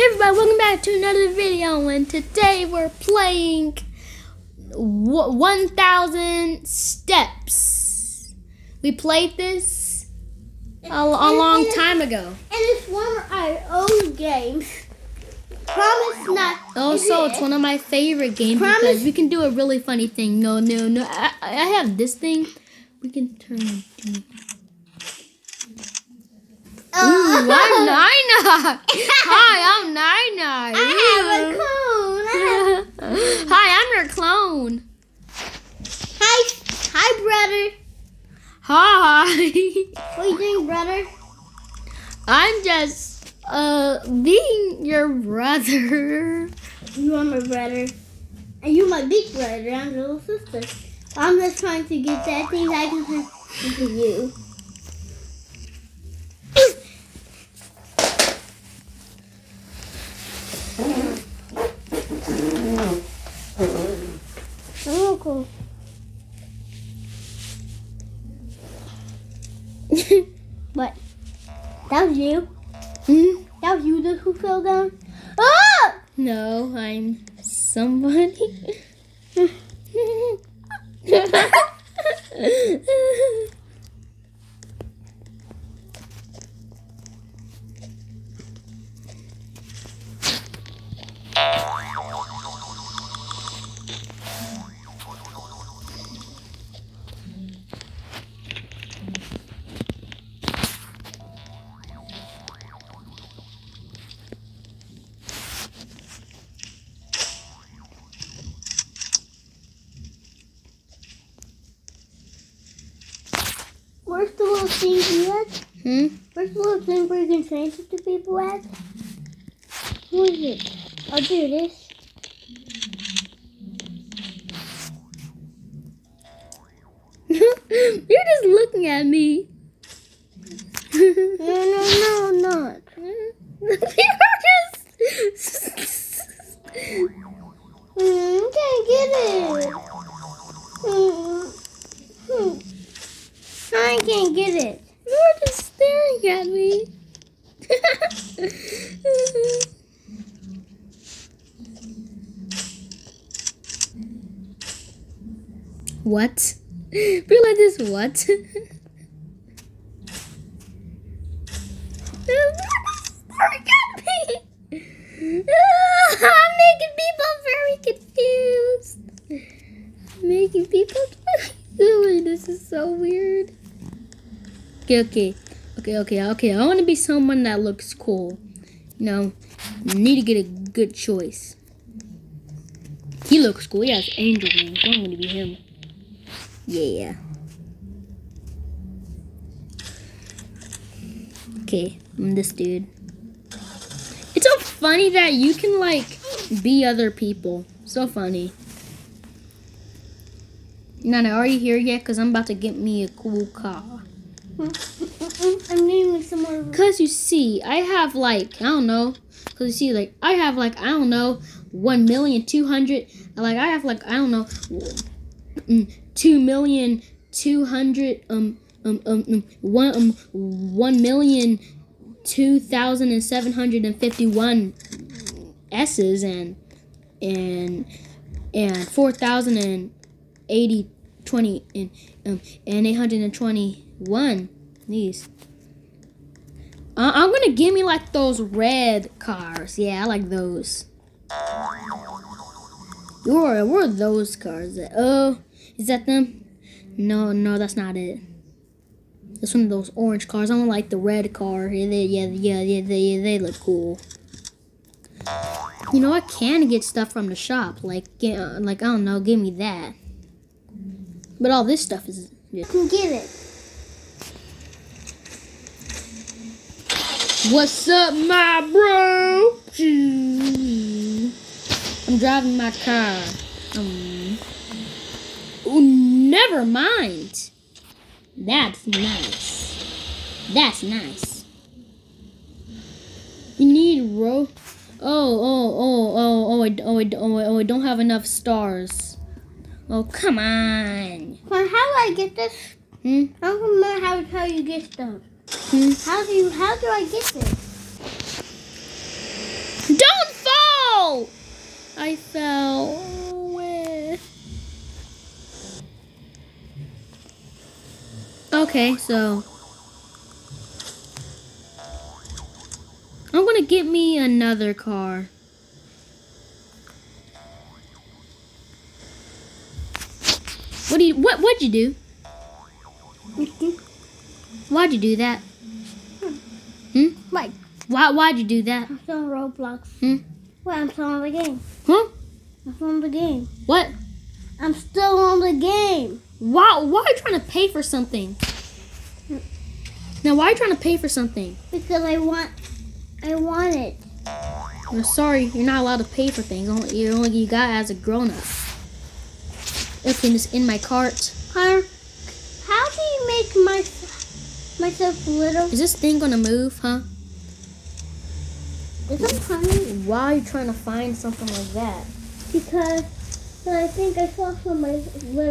Hey everybody, welcome back to another video and today we're playing 1000 Steps. We played this a, a long time ago. And it's one of our own games. Promise not. Also, it's one of my favorite games because we can do a really funny thing. No, no, no. I, I have this thing. We can turn. Ooh, I'm Nina. Hi, I'm Nina. I have a have- Hi, I'm your clone. Hi, hi, brother. Hi. What are you doing, brother? I'm just uh being your brother. You are my brother, and you're my big brother. I'm your little sister. I'm just trying to get that thing I can to you. what? That was you? Hmm? That was you who fell down? Ah! No, I'm somebody. Where's the little thing you at? hmm? Where's the little thing where you can change it to people at? What is it? I'll do this. You're just looking at me. No, no, no, not. You're just. Mm, can't get it. Mm. I can't get it. You're just staring at me. what? Realize this what? I'm making people very confused. Making people confused. This is so weird. Okay, okay, okay, okay, okay. I want to be someone that looks cool. You know, need to get a good choice. He looks cool. He has angel wings. I'm to be him. Yeah. Okay, I'm this dude. It's so funny that you can like be other people. So funny. Nana, are you here yet? Cause I'm about to get me a cool car. I'm needing some more. Cause you see, I have like I don't know. Cause you see, like I have like I don't know one million two hundred. Like I have like I don't know mm, two million two hundred um um um, um one um one million two thousand and seven hundred and fifty one S's and and and four thousand and eighty twenty and um and eight hundred and twenty one these. I- I'm gonna give me like those red cars. Yeah, I like those. Where where are those cars at? Oh, is that them? No, no, that's not it. That's one of those orange cars. I want like the red car. Yeah, they, yeah, yeah, yeah, they, they look cool. You know, I can get stuff from the shop. Like, get, uh, like I don't know, give me that. But all this stuff is. I can get it. What's up, my bro? I'm driving my car. Um, oh, never mind. That's nice. That's nice. You need ro. Oh, oh, oh, oh, oh, oh, I, oh, I, oh, I don't have enough stars. Oh come on. Well, how do I get this? Hmm? I don't remember how, how you get stuff. Hmm? How do you, how do I get this? Don't fall! I fell. Okay, so. I'm gonna get me another car. What do you what what'd you do? Why'd you do that? Hmm? Like, Why why'd you do that? I'm still on Roblox. Hmm? Wait, I'm still on the game. Huh? I'm still on the game. What? I'm still on the game. Why why are you trying to pay for something? Now why are you trying to pay for something? Because I want, I want it. I'm sorry, you're not allowed to pay for things. Only you only you got as a grown up. Okay, just in my cart. Hunter, how do you make my myself little? Is this thing gonna move, huh? Is it funny? Why are you trying to find something like that? Because I think I saw some my little.